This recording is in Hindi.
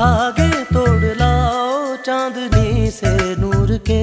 धागे तोड़ लाओ चांदनी से नूर के।